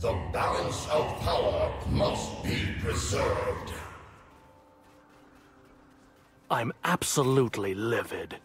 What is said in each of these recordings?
The balance of power must be preserved. I'm absolutely livid.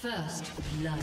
First blood.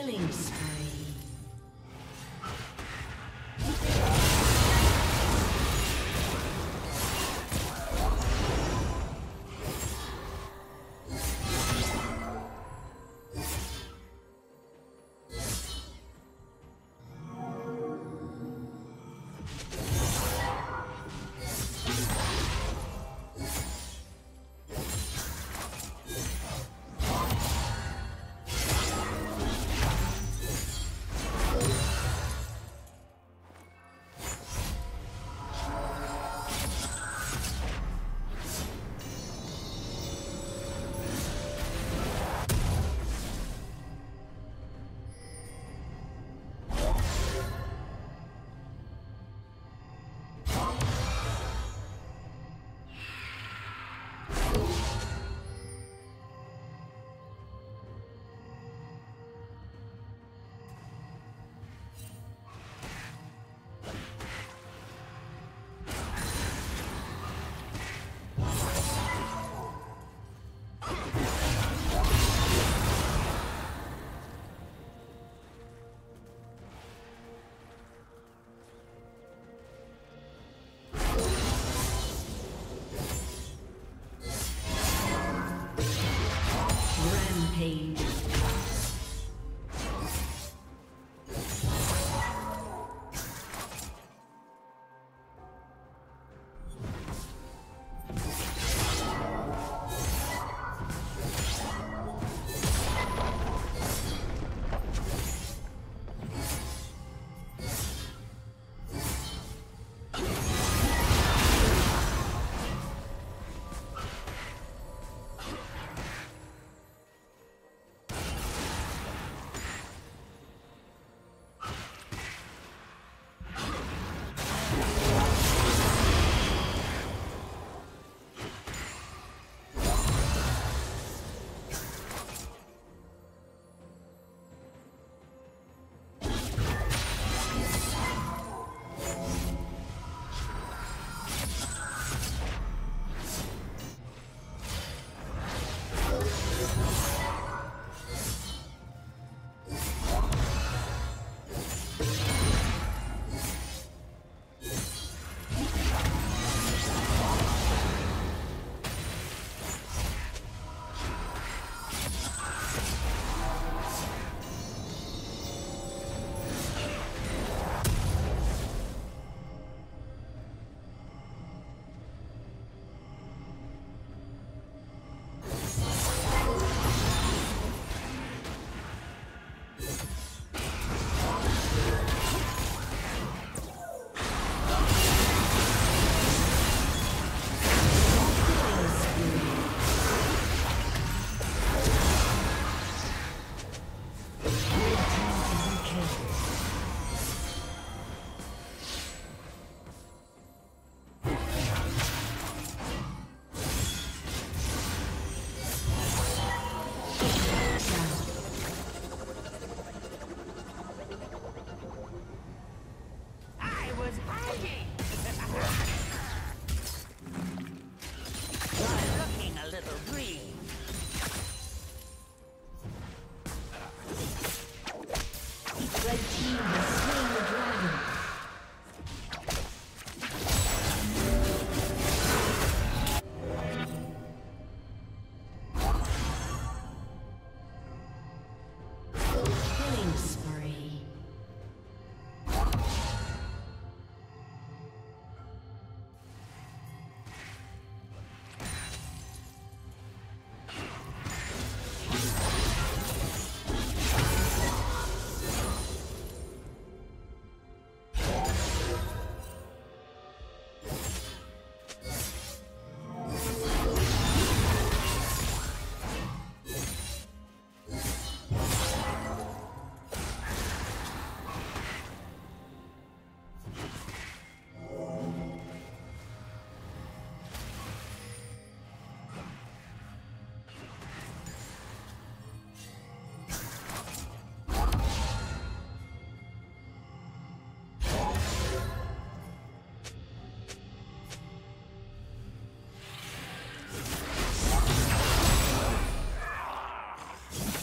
Killing spree.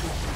Disconnected.